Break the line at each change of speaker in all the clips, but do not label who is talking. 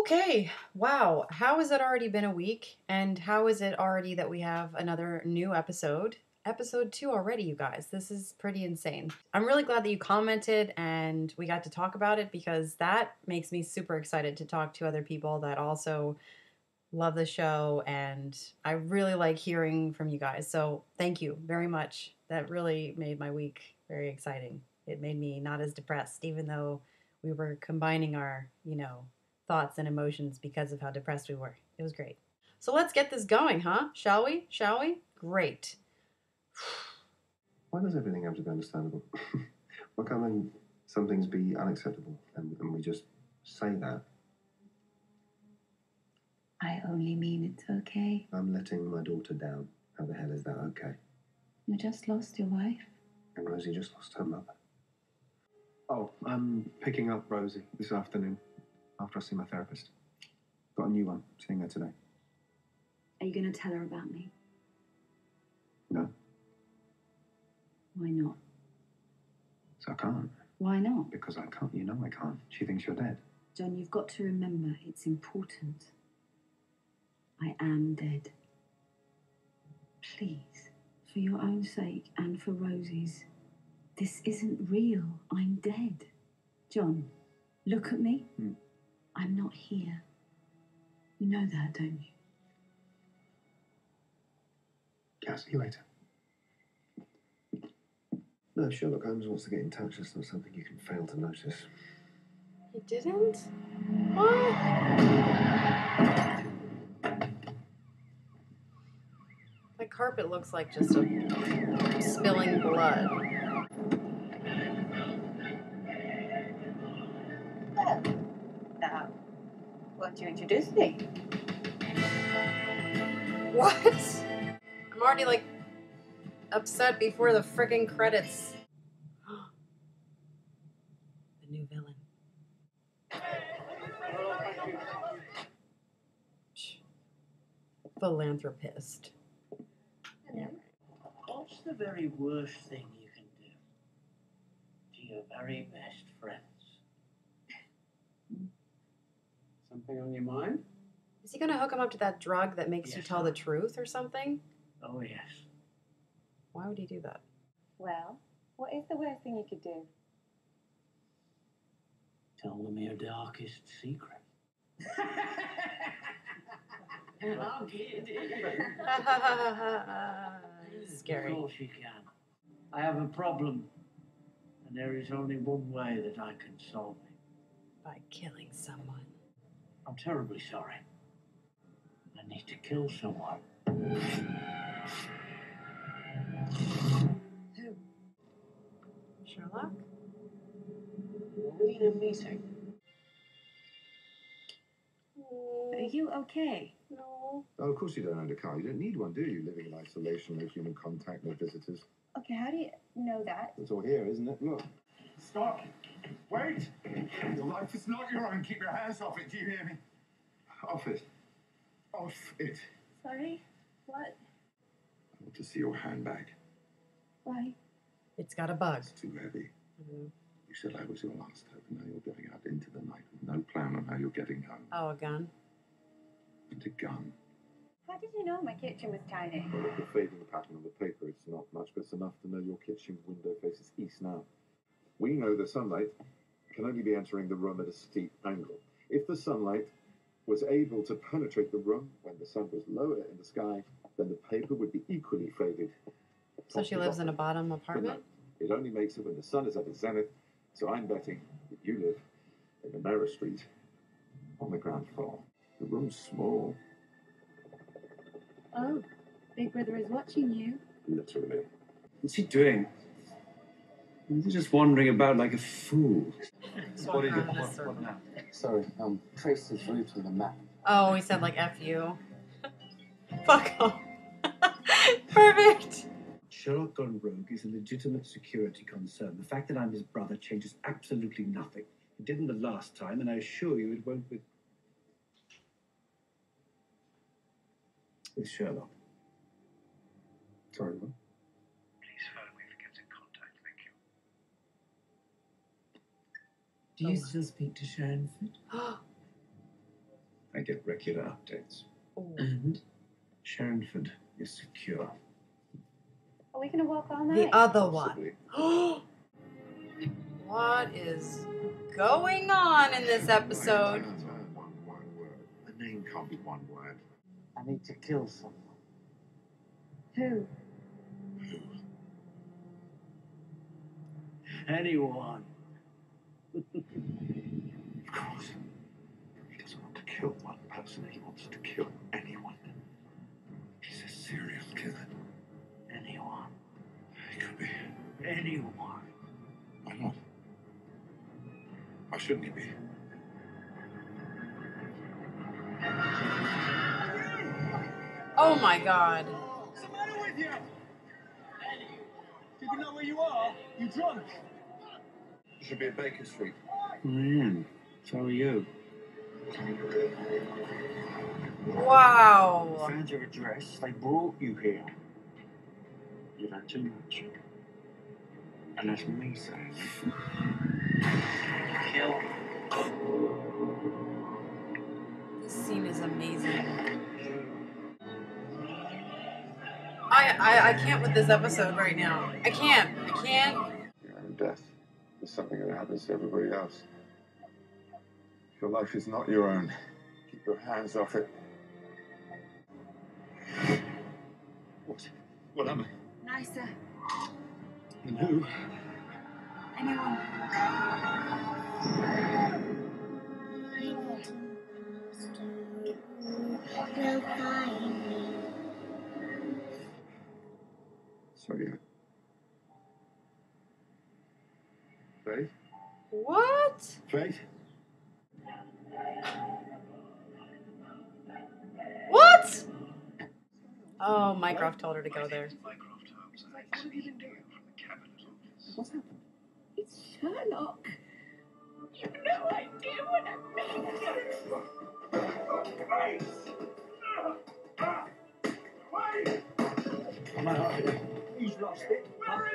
Okay, wow. How has it already been a week? And how is it already that we have another new episode? Episode two already, you guys. This is pretty insane. I'm really glad that you commented and we got to talk about it because that makes me super excited to talk to other people that also love the show. And I really like hearing from you guys. So thank you very much. That really made my week very exciting. It made me not as depressed, even though we were combining our, you know, thoughts and emotions because of how depressed we were. It was great. So let's get this going, huh? Shall we? Shall we? Great.
Why does everything have to be understandable? Why can't then some things be unacceptable and, and we just say that?
I only mean it's okay.
I'm letting my daughter down. How the hell is that okay?
You just lost your wife.
And Rosie just lost her mother.
Oh, I'm picking up Rosie this afternoon after I see my therapist. Got a new one, seeing her today.
Are you going to tell her about me?
No,
Why not?
so I can't.
Why not?
Because I can't. You know I can't. She thinks you're dead.
John, you've got to remember it's important. I am dead. Please, for your own sake and for Rosie's, this isn't real. I'm dead. John, look at me.
Hmm.
I'm not here. You know that, don't you?
Yeah, see you later.
No, if Sherlock Holmes wants to get in touch. That's not something you can fail to notice.
He didn't? What? The carpet looks like just a spilling blood.
Won't you introduce me?
What? I'm already like upset before the freaking credits. the new villain. Philanthropist.
What's the very worst thing you can do to your very best friends? Something on your mind?
Is he gonna hook him up to that drug that makes you
Yes.
tell the truth or something?
Oh, yes.
Why would he do that?
Well, what is the worst thing you could do?
Tell them your darkest secret. I'm kidding.
Scary.
Of course you can. I have a problem, and there is only one way that I can solve it.
By killing someone.
I'm terribly sorry. I need to kill someone.
Who?
Sherlock?
Are we in a meeting?
Are you okay?
No.
Oh, of course you don't own a car. You don't need one, do you? Living in isolation, no human contact, no visitors.
Okay, how do you know that?
It's all here, isn't it? Look.
Stop! Wait! Your life is not your own. Keep your hands off it. Do you hear me?
Off it.
Off it.
Sorry? What?
I want to see your handbag.
Why?
It's got a bug.
It's too heavy.
Mhm.
You said I was your last hope, and now you're going out into the night with no plan on how you're getting home.
Oh, a gun.
And a gun.
How did you know my kitchen was tiny?
Well, look, at the fading pattern on the paper, it's not much, but it's enough to know your kitchen window faces east now. We know the sunlight can only be entering the room at a steep angle. If the sunlight was able to penetrate the room when the sun was lower in the sky, then the paper would be equally faded.
So she lives in a bottom
But no,
apartment?
it only makes it when the sun is at its zenith, so I'm betting that you live in the narrow street on the ground floor. The room's small,
Oh, Big Brother is watching you.
literally.
What's he doing? He's just wandering about like a fool.
What is it?
now?
Sorry, um, trace his route on the map.
Oh, he said like F you. Fuck off. Perfect.
Sherlock gone rogue is a legitimate security concern. The fact that I'm his brother changes absolutely nothing. It didn't the last time, and I assure you it won't with. with Sherlock.
Sorry, what?
Please phone me if it gets in contact. Thank you.
Do you still speak to Sharon Foot?
I get regular updates.
Ooh.
And Sherrinford is secure.
Are we going to walk all night?
The other one. What is going on in this episode?
One, one word. A name can't be one word.
I need to kill someone.
Who?
Anyone.
Of course. He doesn't want to kill one person, he wants to kill anyone. He's a serial killer.
Anyone.
He could be.
Anyone.
Why not? Why shouldn't he be?
Oh my god.
What's the matter with you? Do you know where you are? You drunk?
You should be at Baker Street.
Oh, I am. So are you.
Wow.
Found your address. They brought you here. You've had too much. And that's me saying. Kill.
This scene is amazing. I, I I can't with this episode right now. I can't. I can't.
Your own death is something that happens to everybody else. Your life is not your own. Keep your hands off it. What? What am I?
Nicer.
And who?
Anyone?
me.
Sorry.
What?
Faith?
What? Oh, Mycroft told her to go there.
What have you been doing from the cabinet office?
What's happened? It's Sherlock. You've no idea what I mean.
Come on, He's lost it.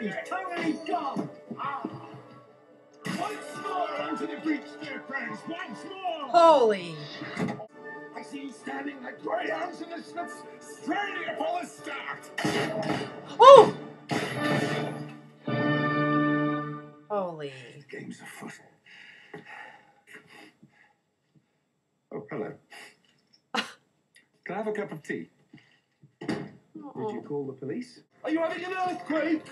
He's totally gone. Ah.
Once more onto the breach, dear friends. Once more.
Holy.
I see you standing like greyhounds in the slips, straining for the start.
Oh! Holy.
The game's afoot. Oh, hello. Can I have a cup of tea?
Did you oh. call the police?
Are you having an earthquake?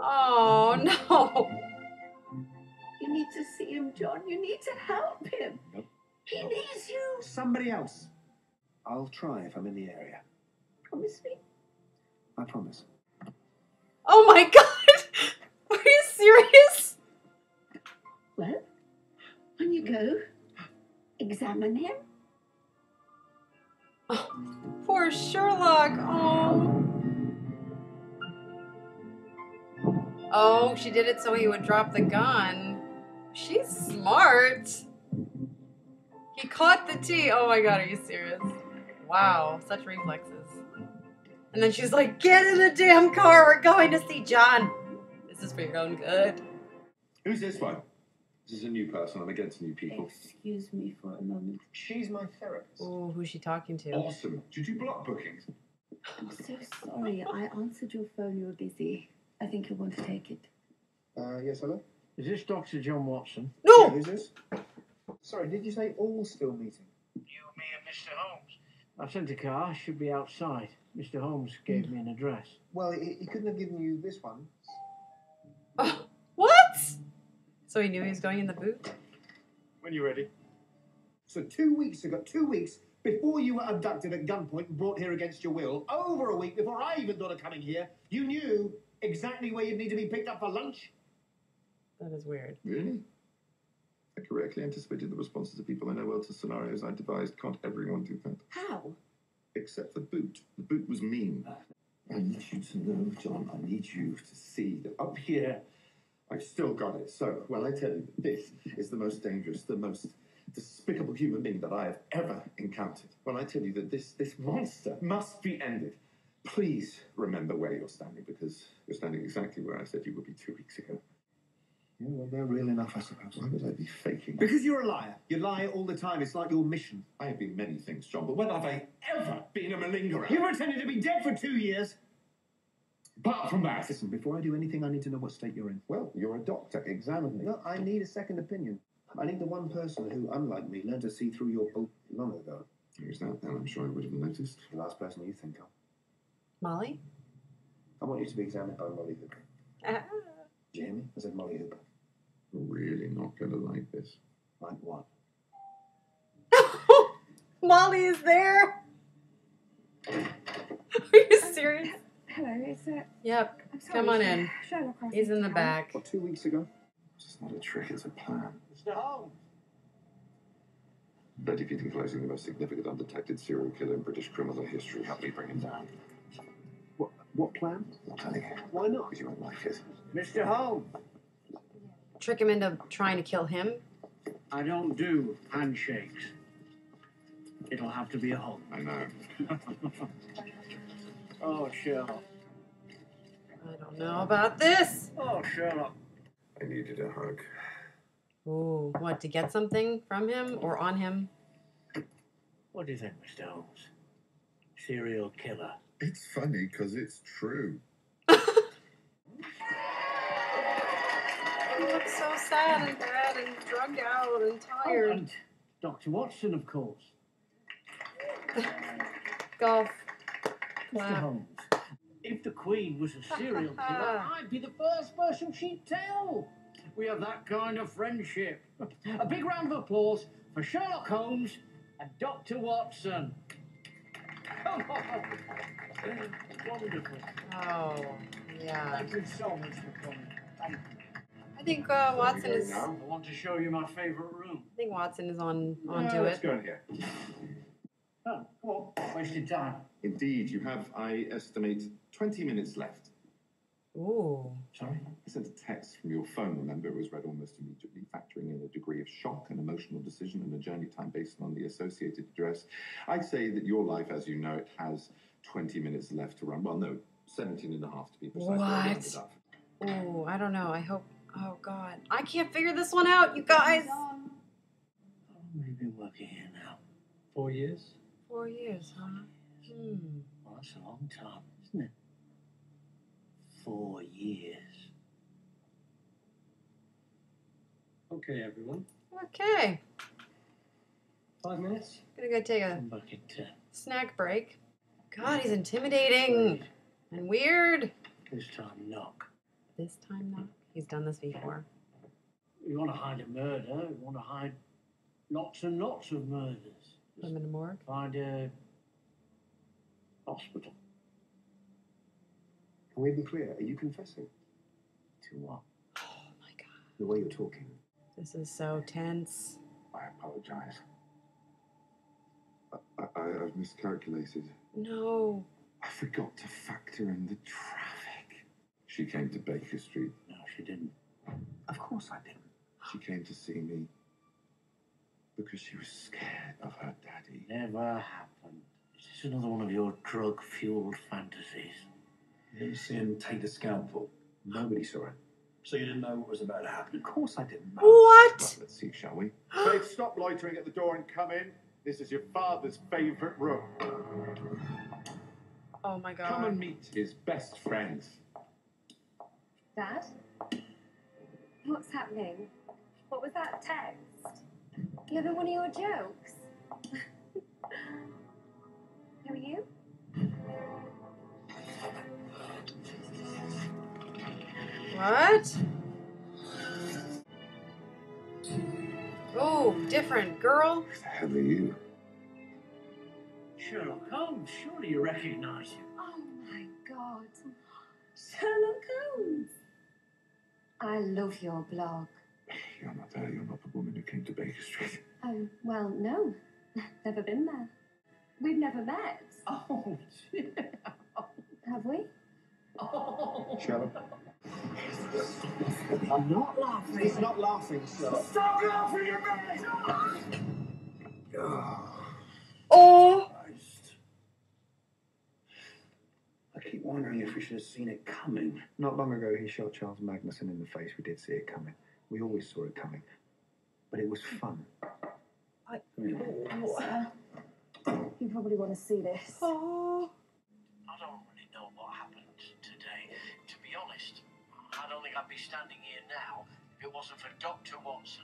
Oh no.
You need to see him, John. You need to help him.
Nope.
He needs you.
Somebody else. I'll try if I'm in the area.
Promise me.
I promise.
Oh my god. Are you serious?
Well, when you go, examine him.
Oh, poor Sherlock. Oh. Oh, she did it so he would drop the gun. She's smart. He caught the tea. Oh my god, are you serious? Wow, such reflexes. And then she's like, get in the damn car. We're going to see John. This is for your own good.
Who's this one? This is a new person. I'm against new people.
Excuse me for a moment.
She's my therapist.
Oh, who's she talking to?
Awesome. Did you block bookings?
I'm so sorry. I answered your phone. You were busy. I think you'll want to take it.
Uh, yes, hello?
Is this Dr. John Watson?
Yeah,
No!
who's this? Sorry, did you say all still meeting?
You, me, and Mr. Holmes. I sent a car. Should be outside. Mr. Holmes gave me an address.
Well, he, he couldn't have given you this one.
Oh, What? So he knew he was going in the boot?
When you're ready.
So two weeks ago, two weeks before you were abducted at gunpoint and brought here against your will, over a week before I even thought of coming here, you knew exactly where you'd need to be picked up for lunch.
That is weird.
Really? I correctly anticipated the responses of people I know well to scenarios I devised. Can't everyone do that?
How?
Except the boot. The boot was mean. Uh, I need you to know, John, I need you to see that up here, I've still got it. So when I tell you that this is the most dangerous, the most despicable human being that I have ever encountered, when I tell you that this, this monster must be ended, please remember where you're standing because you're standing exactly where I said you would be two weeks ago.
Yeah, well, they're real enough, I suppose.
Why would I be faking?
Because you're a liar. You lie all the time. It's like your mission.
I have been many things, John, but when have I ever been a malingerer?
You pretended to be dead for two years.
Apart from that,
Listen, before I do anything, I need to know what state you're in.
well, you're a doctor. Examine me.
No, I need a second opinion. I need the one person who, unlike me, learned to see through your bull long ago.
Who's that then? I'm sure I would have noticed.
The last person you think of.
Molly?
I want you to be examined by Molly Hooper.
Ah.
Do you hear me? I said Molly Hooper.
Really not going to like this.
Like what?
Molly is there. Are you serious?
Hello, it's uh,
Yep. Come on in. He's in the back.
What, two weeks ago? It's not a trick, it's a plan.
Mr. Holmes.
Betty Keating closing the most significant undetected serial killer in British criminal history. Help me bring him down.
What? What plan?
I'm telling you.
Why not?
Because you won't like it.
Mr. Holmes.
Trick him into trying to kill him.
I don't do handshakes. It'll have to be a hug.
I know.
oh, Sherlock.
I don't know about this.
Oh, Sherlock.
I needed a hug.
Ooh, what, to get something from him or on him?
What do you think, Mr. Holmes? Serial killer.
It's funny because it's true.
He looks so sad and bad and drugged out and
Oh,
tired.
and Dr. Watson, of course.
Golf.
Mr.
Clap.
Holmes. If the Queen was a serial killer, I'd be the first person she'd tell. We have that kind of friendship. A big round of applause for Sherlock Holmes and Dr. Watson. Come on. Wonderful.
Oh, yeah.
Thank you so much for coming. Thank you.
I think uh, Watson is. I
I want to show you my favourite room.
I think Watson is on
Yeah,
onto
let's
it.
go in here.
Oh, well, wasted time.
Indeed, you have, I estimate, 20 minutes left.
Ooh.
Sorry?
I sent a text from your phone, remember? It was read almost immediately, factoring in a degree of shock and emotional decision and a journey time based on the associated address. I'd say that your life, as you know it, has 20 minutes left to run. Well, no, 17 and a half to be precise. but I
What?
up.
Ooh, I don't know. I hope. Oh, God. I can't figure this one out, you guys.
How long have you been working here now?
Four years?
Four years, huh? Hmm.
Well, that's a long time, isn't it? Four years.
Okay, everyone.
Okay.
Five minutes?
Gonna go take a
Come back at ten.
snack break. God, he's intimidating and weird.
This time, knock.
This time, not. He's done this before.
You want to hide a murder, you want to hide lots and lots of murders.
Put him in a morgue.
Find a hospital.
Can we be clear? Are you confessing
To what?
Oh my God.
the way you're talking?
This is so tense.
I apologize. I, I, I've miscalculated.
No.
I forgot to factor in the traffic. She came to Baker Street.
No, she didn't.
Of course I didn't.
She came to see me because she was scared of her daddy.
Never happened. Is this another one of your drug fueled fantasies?
You didn't see him take the scalpel. Nobody saw it.
So you didn't know what was about to happen?
Of course I didn't know.
What?
Well, let's see, shall we? Babe, stop loitering at the door and come in. This is your father's favourite room.
Oh my god.
Come and meet his best friends.
Dad? What's happening? What was that text? You having one of your jokes? Who are you?
What? Oh, different girl.
Who the hell are you?
Sherlock Holmes, surely you recognize him.
Oh my god. Sherlock Holmes. I love your blog.
You're not there. You're not the woman who came to Baker Street.
Oh, well, no. Never been there. We've never met.
Oh, dear.
Have we?
Oh.
Sherlock?
I'm not laughing.
He's not laughing, Sherlock.
Stop laughing at me!
Oh.
Christ. I keep wondering if we should have seen it coming.
Not long ago, he shot Charles Magnussen in the face. We did see it coming. We always saw it coming. But it was fun.
I oh, Sir, you probably want to see this.
Oh.
I don't I'd be standing here now if it wasn't for Dr. Watson.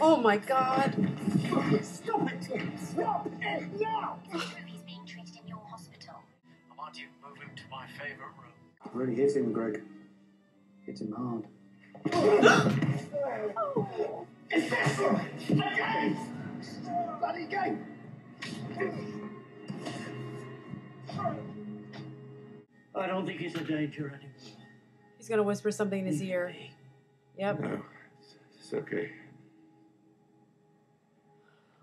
Oh my god.
Stop it! Stop it now!
He's being treated in your hospital.
I might even move him to my favourite room.
Really hit him, Greg. Hit him hard.
Is this a game? Bloody game!
I don't think he's a danger anymore.
He's gonna whisper something in his mm. ear. Yep.
No, it's, it's okay.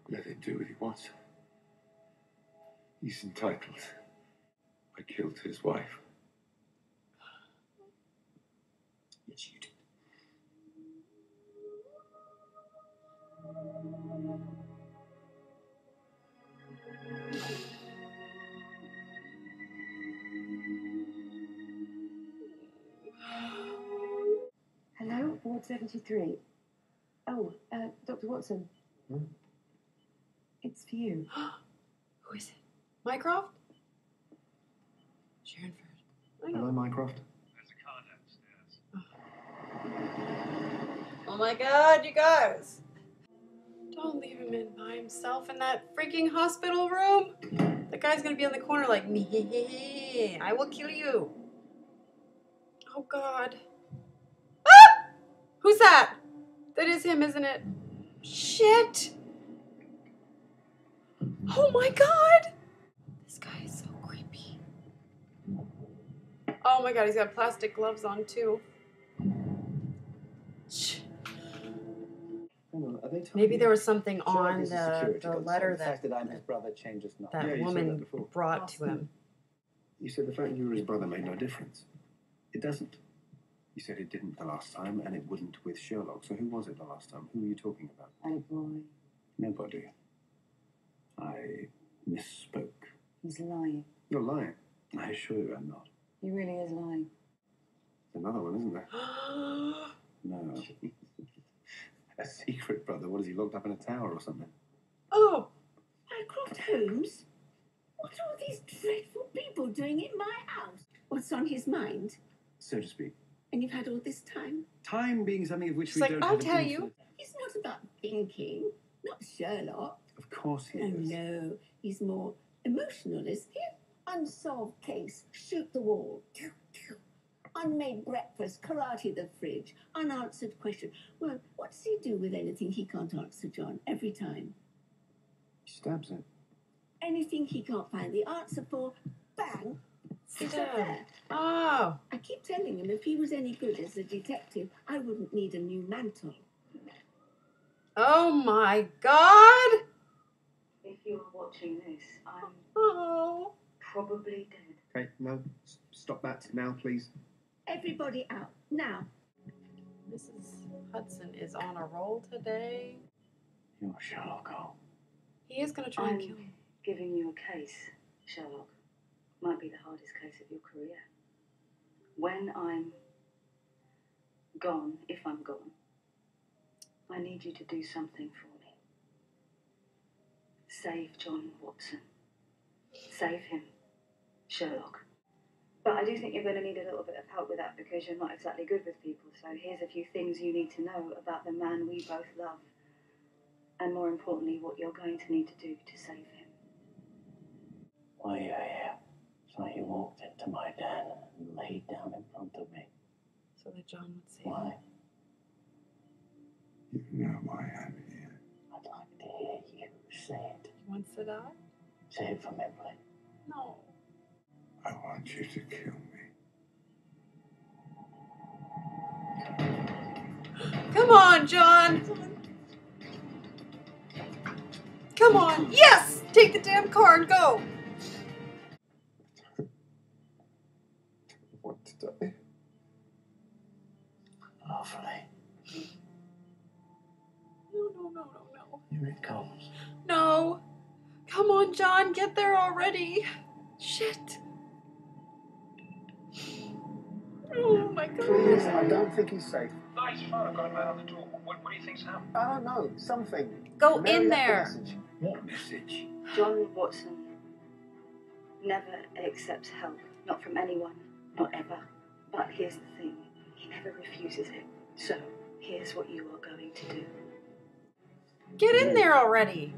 Let him do what he wants. He's entitled. I killed his wife.
Yes, you did.
Hello, Ward 73. Oh, uh, Dr. Watson.
Hmm?
It's for you.
Who is it? Mycroft? Sharon Ford.
Hello, Mycroft.
Oh my god, you guys. Don't leave him in by himself in that freaking hospital room. The guy's gonna be on the corner like me. I will kill you. Oh god. Who's that? That is him, isn't it? Shit. Oh my god. This guy is so creepy. Oh my god, he's got plastic gloves on too. Shh.
Are they
Maybe there was something on the, the letter
the
that
that I'm his brother changes nothing.
that
Yeah,
woman
that
brought to him.
You said the fact you were his brother made no difference. It doesn't. You said it didn't the last time, and it wouldn't with Sherlock. So who was it the last time? Who were you talking about?
Oh boy,
Nobody. I misspoke.
he's lying.
You're lying. I assure you I'm not.
He really is lying.
There's another one, isn't there? No. a secret brother. What is he locked up in a tower or something?
oh,
Mycroft Holmes? What are all these dreadful people doing in my house? What's on his mind?
So to speak.
And you've had all this time?
Time being something of which
She's
we
like,
don't
"I'll
have
tell you."
He's not about thinking, not Sherlock.
Of course he
Oh
is.
no, he's more emotional, isn't he? Unsolved case, shoot the wall. Pew, pew. Unmade breakfast, karate the fridge, unanswered question. Well, what does he do with anything he can't answer, John? Every time.
He stabs it.
Anything he can't find the answer for, bang, it's up
Stab.
there.
oh.
I keep telling him if he was any good as a detective, I wouldn't need a new mantle.
Oh my god.
If you're watching this, I'm
Oh.
probably dead.
Okay, no, stop that now, please.
Everybody out, now.
Mrs. Hudson is on a roll today.
You're Sherlock Holmes.
He is gonna try and kill
I'm
me.
giving you a case, Sherlock. Might be the hardest case of your career. When I'm gone, if I'm gone, I need you to do something for me. Save John Watson. Save him, Sherlock. But I do think you're going to need a little bit of help with that because you're not exactly good with people. So here's a few things you need to know about the man we both love. And more importantly, what you're going to need to do to save him.
Why are you here? It's like you walked into my den and laid down in front of me.
So that John would save
Why?
him.
You know why I'm here.
I'd like to hear you say it.
He wants to die?
Say it from Emily.
No.
I want you to kill me.
Come on, John. Come on. Yes! Take the damn car and go.
Want to die.
Lovely.
No, no, no, no, no.
Here it comes.
No. Come on, John. Get there already. Shit. Oh my god. Please.
I don't think he's safe.
Nice phone got a man on the door. What, what do you think's happened?
I don't know. Something.
Go
Mary
in there.
message.
What message?
John Watson never accepts help, not from anyone, not ever. But here's the thing he never refuses it. So, here's what you are going to do.
Get in there already.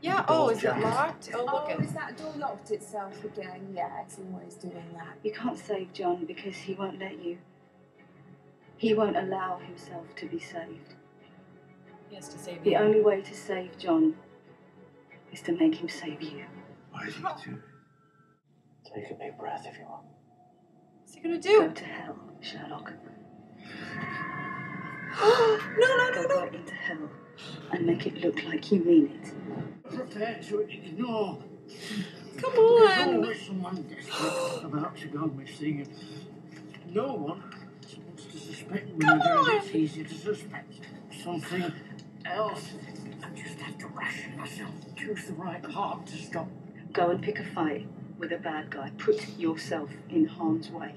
Yeah. Oh, is it locked? Oh, look
Oh,
at
is that door locked itself again? Yeah, it's always doing that.
You can't save John because he won't let you. He won't allow himself to be saved.
He has to save
The
you.
only way to save John is to make him save you.
Why did you do it? Take a big breath if you want.
What's he gonna
Go to hell, Sherlock.
no, no, no, no.
right into hell and make it look like you mean it.
Prepare to ignore.
Come
There's
on.
always someone desperate about to go missing, and no one wants to suspect
Come on.
It's easier to suspect something else. I just have to ration myself, choose the right heart to stop.
Go and pick a fight with a bad guy. Put yourself in harm's way.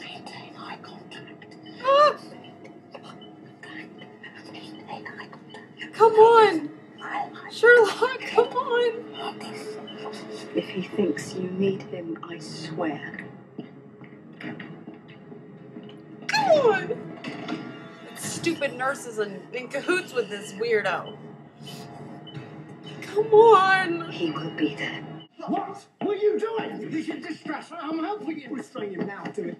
Maintain eye contact.
Ah, come on. Sherlock, come on.
If he thinks you need him, I swear.
Come on. Stupid nurses in, in cahoots with this weirdo. Come on.
He will be there.
What? were you doing? He's in distress. I'm helping him.
Restrain him now. Do it.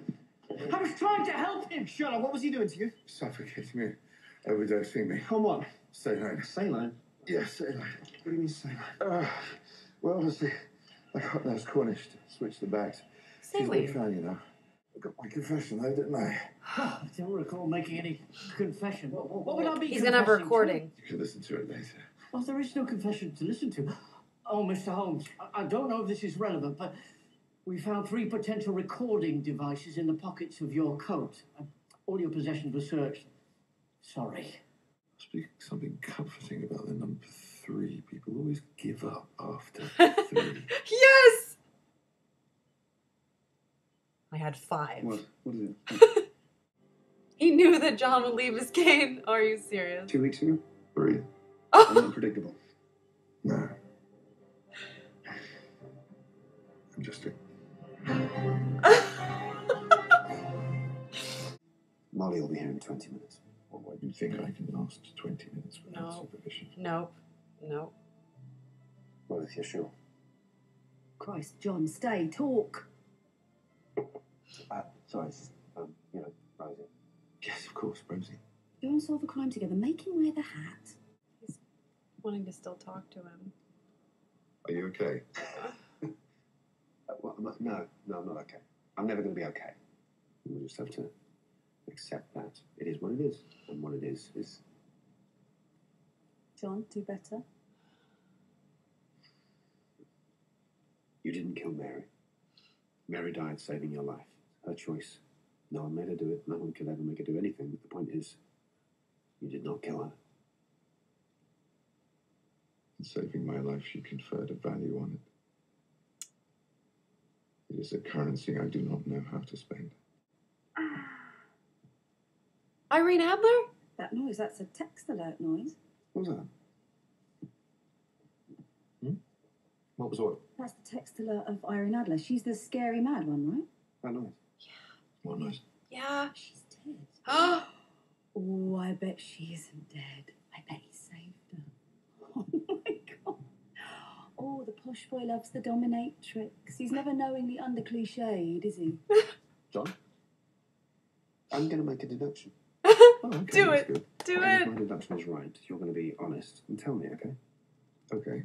I was trying to help him.
Sherlock, what was he doing to you?
Suffocating me, overdosing me.
Come on.
Saline.
Saline.
Yes, saline.
What do you mean saline?
Uh, well, obviously, I got those Cornish to switch the bags. She's a big
Saline.
fan, you know. I got my confession though, didn't I?
I don't recall making any confession. What, what would I be
He's gonna have a
confessing to?
recording.
You can listen to it later.
Well, there is no confession to listen to. Oh, Mr. Holmes, I, I don't know if this is relevant, but we found three potential recording devices in the pockets of your coat. Uh, All your possessions were searched. Sorry.
Must be something comforting about the number three. People always give up after three.
Yes. I had five.
What? What is it?
He knew that John would leave his cane. Are you serious?
Two weeks ago?
Breathe.
I'm unpredictable.
I'm just
Molly will be here in 20 minutes.
Well, why do you think I can last 20 minutes without
No.
supervision?
Nope. Nope.
Well, if you're sure.
Christ, John, stay, talk.
Uh, sorry, it's, um, you know, Rosie.
Yes, of course, Rosie.
Go and solve a crime together. Make him wear the hat.
Wanting to still talk to him.
Are you okay?
Uh, well, I'm not- no, no, I'm not okay. I'm never going to be okay. We'll just have to accept that. It is what it is. And what it is, is.
John, do better.
You didn't kill Mary. Mary died saving your life. Her choice. No one made her do it. No one could ever make her do anything. But the point is, you did not kill her.
In saving my life, she conferred a value on it. It is a currency I do not know how to spend.
Irene Adler?
That noise, that's a text alert noise.
What was that? Hmm? What was what?
That's the text alert of Irene Adler. She's the scary mad one, right?
That noise. Yeah.
What noise?
Yeah.
She's dead.
Oh,
Oh, I bet she isn't dead. I bet he saved her. Oh my god. The posh boy loves the dominatrix. He's never knowingly under cliched, is he?
John? I'm going to make a deduction.
Oh, okay,
Do it.
good.
do
And
it.
if my deduction is right, you're going to be honest and tell me, okay?
Okay.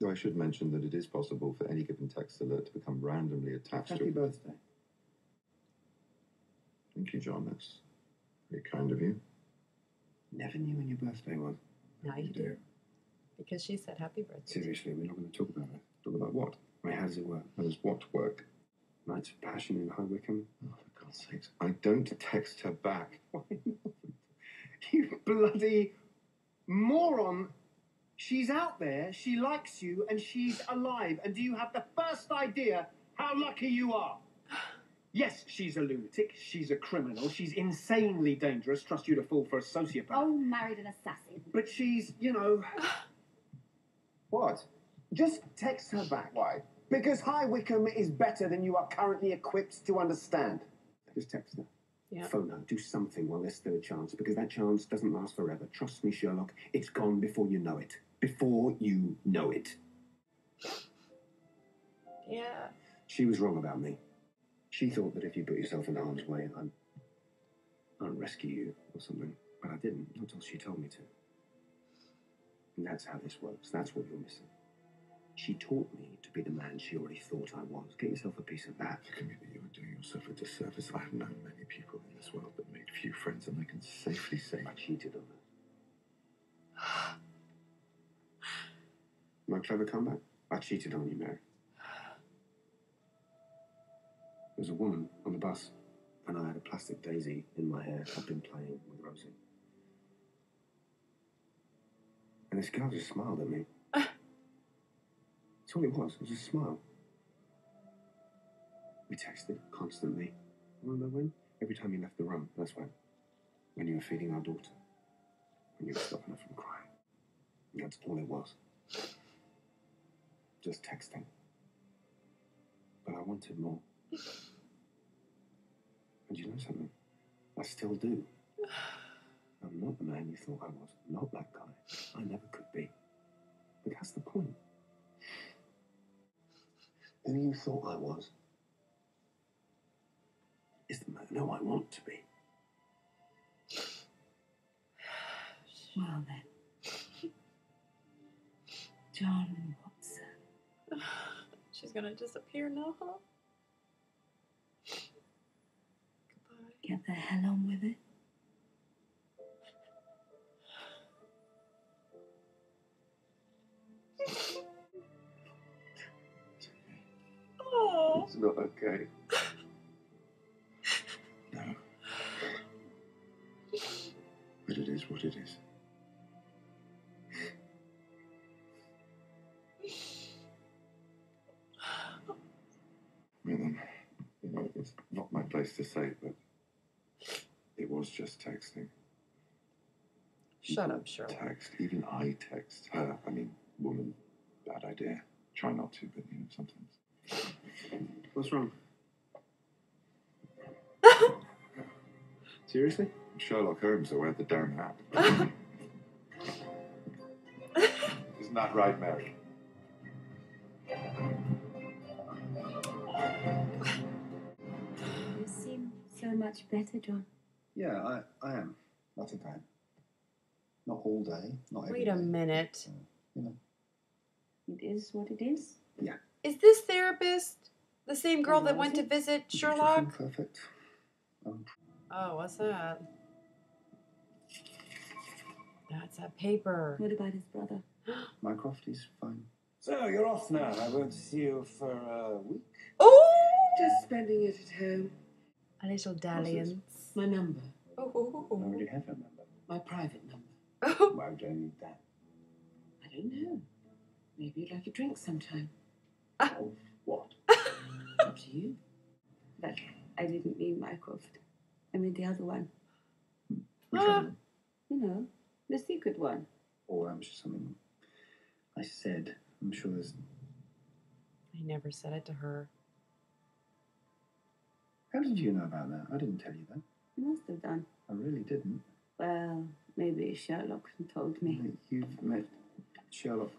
Though I should mention that it is possible for any given text alert to become randomly attached
Happy
to.
birthday.
Thank you, John. That's very kind of you.
Never knew when your birthday was.
Now you do. Because she said happy birthday.
Seriously, we're not going to talk about it.
Talk about what?
I mean, how does it work?
How does what work?
Nights of passion in High Wycombe?
Oh, for God's sakes. I don't text her back. Why not?
You bloody moron. She's out there, she likes you, and she's alive. And do you have the first idea how lucky you are? Yes, she's a lunatic. She's a criminal. She's insanely dangerous. Trust you to fall for a sociopath.
Oh, married an assassin.
But she's, you know.
What? Just text her back. Why? Because High Wycombe is better than you are currently equipped to understand. Just text her.
Yeah.
Phone her. Do something while there's still a chance, because that chance doesn't last forever. Trust me, Sherlock. It's gone before you know it. Before you know it.
Yeah.
She was wrong about me. She thought that if you put yourself in harm's way, I'd, I'd rescue you or something. But I didn't, not until she told me to. And that's how this works. That's what you're missing. She taught me to be the man she already thought I was. Get yourself a piece of that.
Forgive me, but you are doing yourself a disservice. I have known many people in this world, that made few friends, and I can safely say
I cheated on her. My clever comeback? I cheated on you, Mary. There was a woman on the bus, and I had a plastic daisy in my hair. I've been playing with Rosie. And this girl just smiled at me. That's all it was. It was a smile. We texted constantly. Remember when? Every time you left the room, that's when. When you were feeding our daughter. When you were stopping her from crying. And that's all it was. Just texting. But I wanted more. And you know something? I still do. I'm not the man you thought I was. I'm not that guy. I never could be. But that's the point. Who you thought I was is the man who I want to be.
Well then. John Watson.
She's gonna disappear now, huh?
Get the hell on with it.
Oh.
It's not okay. No. But it is what it is. Rhythm. You know, it's not my place to say, but it was just texting.
Shut up, Sherlock.
Text. Even I text her. I mean, woman. Bad idea. Try not to, but you know, sometimes.
What's wrong? Seriously?
Sherlock Holmes, I wear the damn hat. Isn't that right, Mary?
You seem so much better, John.
Yeah, I, I am. Not again. Not all day. Not every
Wait a
day.
minute.
Mm, you know.
It is what it is.
Yeah.
Is this therapist the same girl that went to visit Sherlock?
Perfect. Um,
Oh, what's that? That's a paper.
What about his brother?
Mycroft is fine.
So you're off now. I won't see you for a week.
Oh!
Just spending it at home.
A little dalliance.
My number. Oh.
I
Oh.
already have her number.
My private number. Oh.
Why would I need that?
I don't know. Maybe you'd like a drink sometime.
Of what?
Up to you.
But I didn't mean Mycroft. I mean the other one.
Which
Ah.
one?
You know, the secret one.
Or I'm just something I said. I'm sure there's.
I never said it to her.
How did you know about that? I didn't tell you that.
You must have done.
I really didn't.
Well, maybe Sherlock told me.
You've met Sherlock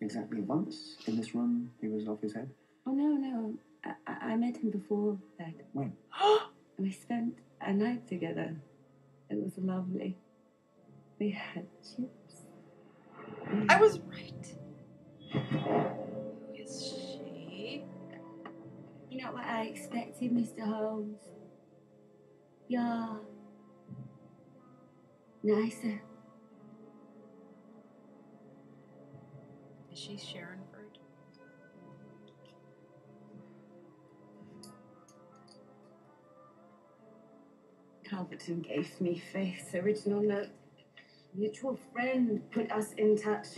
exactly once in this room. He was off his head.
Oh no, no. I, I I met him before that.
When?
We spent a night together. It was lovely. We had chips.
I was right. Who is she?
You know what I expected, Mr. Holmes? You're nicer.
Is she Sherrinford?
Culverton gave me Faith's original note. Mutual friend put us in touch.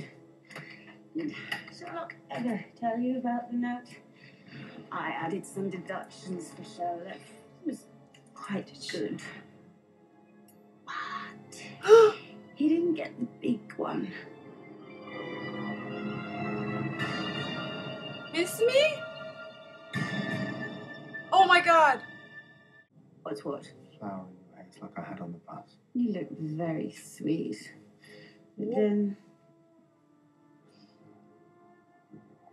Did Sherlock ever tell you about the note? I added some deductions for Sherlock. It was quite good. But he didn't get the big one.
Miss me? Oh my god.
What's what?
Flower in your hair. It's like I had on the bus.
You look very sweet. But then.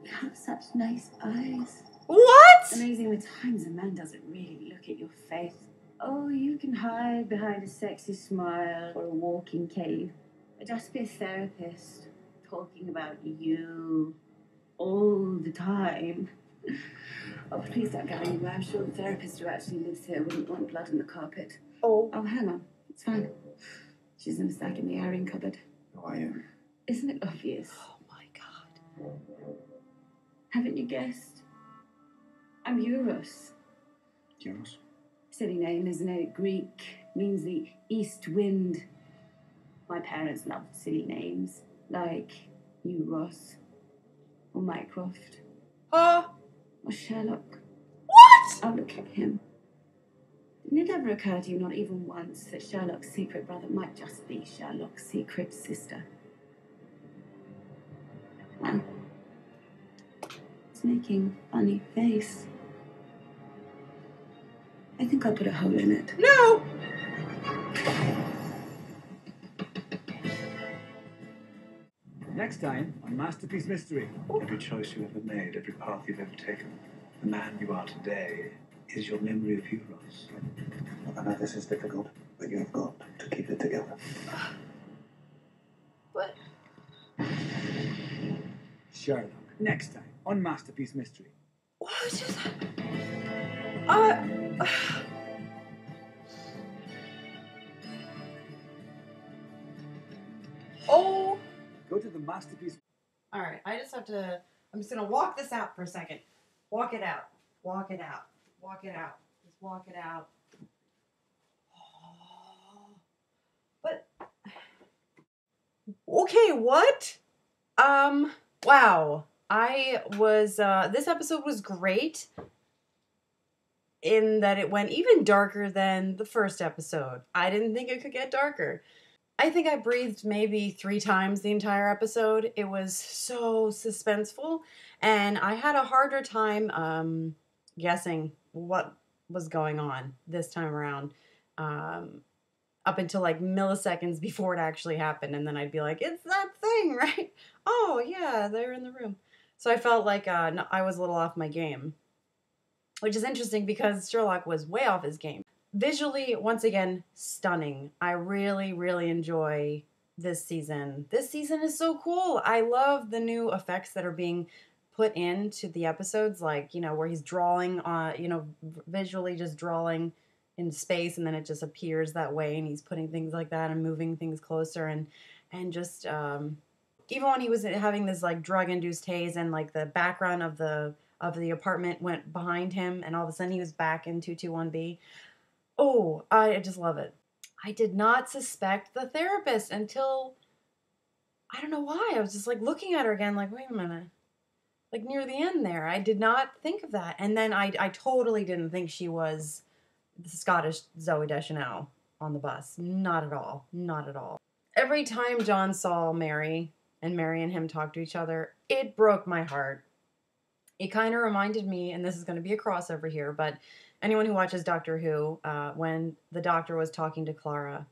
You have such nice eyes.
What?
Amazing the times a man doesn't really look at your face. Oh, you can hide behind a sexy smile or a walking cave. But just be a therapist talking about you all the time. Oh, please don't go anywhere. I'm sure the therapist who actually lives here wouldn't want blood on the carpet.
Oh.
Oh, hang on. It's fine. She's in a sack in the airing cupboard.
Who are you?
Isn't it obvious?
Oh my god.
Haven't you guessed? I'm Eurus.
Eurus?
Silly name, isn't it? Greek means the east wind. My parents loved silly names like Eurus or Mycroft
Uh,
or Sherlock.
what?
Oh, look at him. Didn't it ever occurred to you, not even once, that Sherlock's secret brother might just be Sherlock's secret sister? Huh? it's making a funny face. I think I'll put a hole in it.
No.
Next time on Masterpiece Mystery.
Every choice you ever made, every path you've ever taken, the man you are today is your memory of Eurus. I know this is difficult, but you've got to keep it together.
What?
Sherlock. Next time on Masterpiece Mystery.
What is that? Uh. Oh.
Go to the Masterpiece.
All right. I just have to. I'm just gonna walk this out for a second. Walk it out. Walk it out. Walk it out. Just walk it out. But. Okay. What? Um. Wow. I was. Uh, this episode was great. In that it went even darker than the first episode. I didn't think it could get darker. I think I breathed maybe three times the entire episode. It was so suspenseful, and I had a harder time um, guessing what was going on this time around. Um, up until like milliseconds before it actually happened, and then I'd be like, "It's that thing, right? Oh yeah, they're in the room." So I felt like uh, no- I was a little off my game, which is interesting because Sherlock was way off his game visually once again stunning i really really enjoy this season this season is so cool i love the new effects that are being put into the episodes like you know where he's drawing uh you know visually just drawing in space and then it just appears that way and he's putting things like that and moving things closer and and just um even when he was having this like drug induced haze and like the background of the of the apartment went behind him and all of a sudden he was back in 221b Oh, I just love it. I did not suspect the therapist until I don't know why. I was just like looking at her again, like, wait a minute. Like near the end there. I did not think of that. And then I I totally didn't think she was the Scottish Zooey Deschanel on the bus. Not at all. Not at all. Every time John saw Mary and Mary and him talk to each other, it broke my heart. It kind of reminded me, and this is going to be a crossover here, but anyone who watches Doctor Who, uh, when the doctor was talking to Clara,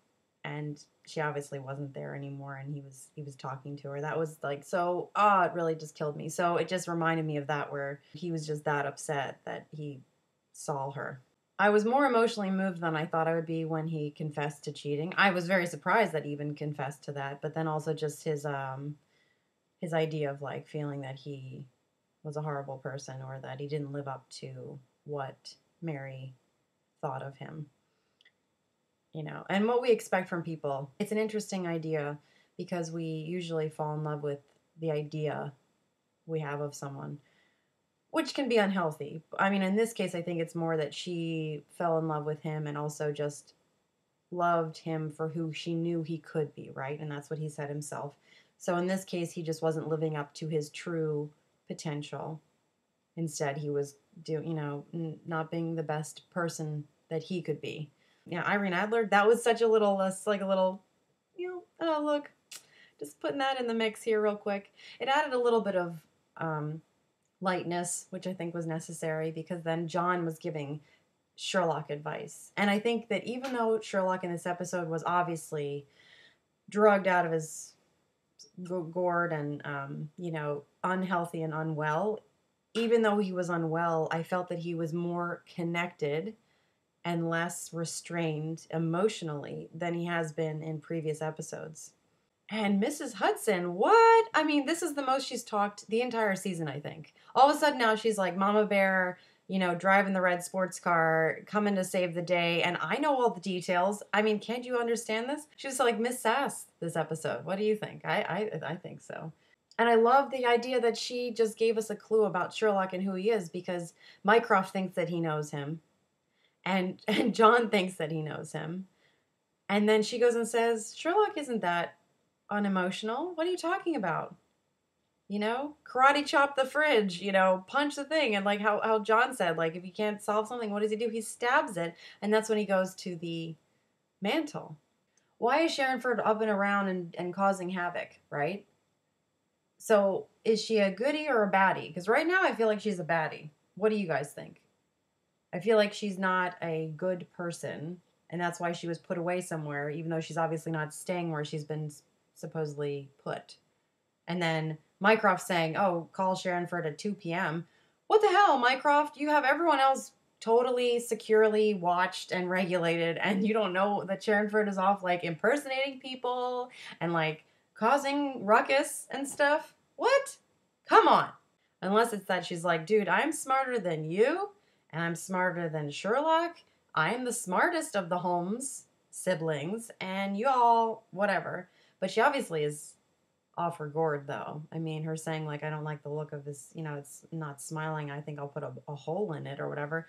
and she obviously wasn't there anymore, and he was he was talking to her. That was like so. Ah, it really just killed me. So it just reminded me of that, where he was just that upset that he saw her. I was more emotionally moved than I thought I would be when he confessed to cheating. I was very surprised that he even confessed to that, but then also just his um his idea of like feeling that he was a horrible person or that he didn't live up to what Mary thought of him. You know, and what we expect from people. It's an interesting idea because we usually fall in love with the idea we have of someone, which can be unhealthy. I mean, in this case, I think it's more that she fell in love with him and also just loved him for who she knew he could be, right? And that's what he said himself. So in this case, he just wasn't living up to his true potential. Instead, he was do you know not being the best person that he could be. Yeah, Irene Adler. That was such a little, uh, like a little, you know. Oh look, just putting that in the mix here real quick. It added a little bit of um, lightness, which I think was necessary because then John was giving Sherlock advice. And I think that even though Sherlock in this episode was obviously drugged out of his go- gourd and, um, you know, unhealthy and unwell, even though he was unwell, I felt that he was more connected and less restrained emotionally than he has been in previous episodes. And Mrs. Hudson, what? I mean, this is the most she's talked the entire season, I think. All of a sudden now she's like Mama Bear, you know, driving the red sports car, coming to save the day, and I know all the details. I mean, can't you understand this? She was like Miss Sass this episode. What do you think? I I, I think so. And I love the idea that she just gave us a clue about Sherlock and who he is because Mycroft thinks that he knows him. And and John thinks that he knows him. And then she goes and says, Sherlock isn't that unemotional. What are you talking about? You know, karate chop the fridge, you know, punch the thing. And like how, how John said, like if he can't solve something, what does he do? He stabs it. And that's when he goes to the mantle. Why is Sherrinford up and around and, and causing havoc, right? So is she a goody or a baddie? Because right now I feel like she's a baddie. What do you guys think? I feel like she's not a good person, and that's why she was put away somewhere, even though she's obviously not staying where she's been supposedly put. And then Mycroft saying, "Oh, call Sherrinford at 2 p.m." What the hell, Mycroft? You have everyone else totally securely watched and regulated, and you don't know that Sherrinford is off like impersonating people and like causing ruckus and stuff. What? Come on. Unless it's that she's like, dude, I'm smarter than you, and I'm smarter than Sherlock. I'm the smartest of the Holmes siblings, and you all, whatever. But she obviously is off her gourd, though. I mean, her saying, like, I don't like the look of this, you know, it's not smiling. I think I'll put a, a hole in it or whatever.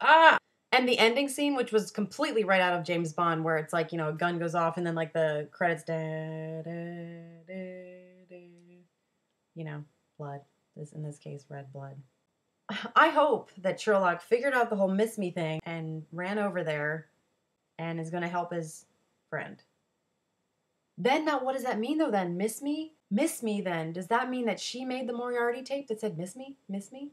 Ah! And the ending scene, which was completely right out of James Bond, where it's like, you know, a gun goes off and then, like, the credits, da, da, da, da, you know, blood. This In this case, red blood. I hope that Sherlock figured out the whole miss me thing and ran over there and is going to help his friend. Then now what does that mean though then? Miss me? Miss me then. Does that mean that she made the Moriarty tape that said miss me? Miss me?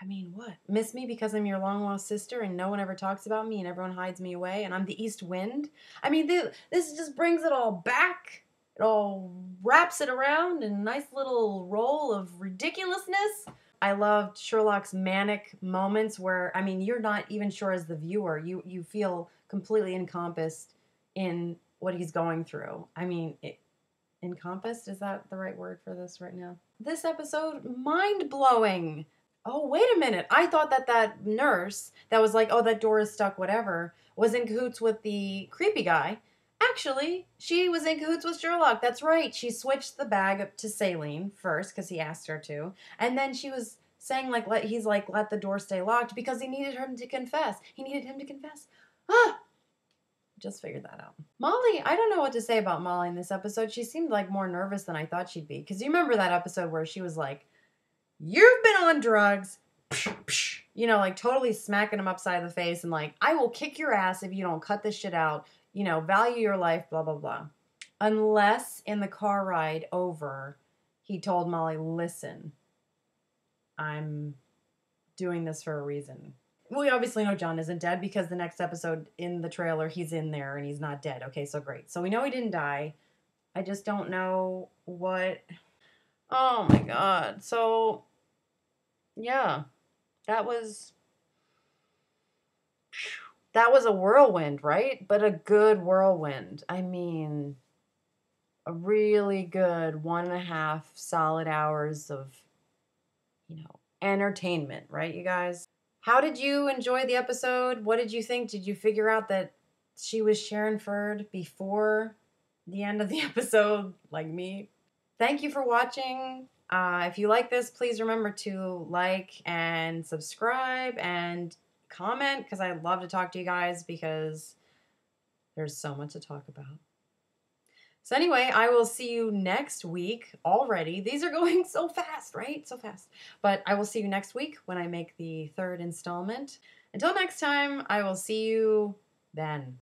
I mean, what? Miss me because I'm your long lost sister and no one ever talks about me and everyone hides me away and I'm the east wind? I mean, th- this just brings it all back. It all wraps it around in a nice little roll of ridiculousness. I loved Sherlock's manic moments where I mean you're not even sure as the viewer you you feel completely encompassed in what he's going through. I mean, it, encompassed is that the right word for this right now? This episode mind blowing. Oh wait a minute! I thought that that nurse that was like, oh that door is stuck, whatever, was in cahoots with the creepy guy. Actually, she was in cahoots with Sherlock. That's right. She switched the bag up to saline first because he asked her to, and then she was saying like, let he's like, let the door stay locked because he needed him to confess. He needed him to confess. Ah, just figured that out. Molly, I don't know what to say about Molly in this episode. She seemed like more nervous than I thought she'd be. Because you remember that episode where she was like, You've been on drugs. You know, like totally smacking him upside the face and like, I will kick your ass if you don't cut this shit out. You know, value your life, blah, blah, blah. Unless in the car ride over, he told Molly, Listen, I'm doing this for a reason we obviously know John isn't dead because the next episode in the trailer he's in there and he's not dead. Okay, so great. So we know he didn't die. I just don't know what. Oh my god. So, yeah, that was. That was a whirlwind, right? But a good whirlwind. I mean, a really good one and a half solid hours of, you know, entertainment, right, you guys? How did you enjoy the episode? What did you think? Did you figure out that she was Sherrinford before the end of the episode, like me? Thank you for watching. Uh, if you like this, please remember to like and subscribe and comment because I love to talk to you guys because there's so much to talk about. So, anyway, I will see you next week already. These are going so fast, right? So fast. But I will see you next week when I make the third installment. Until next time, I will see you then.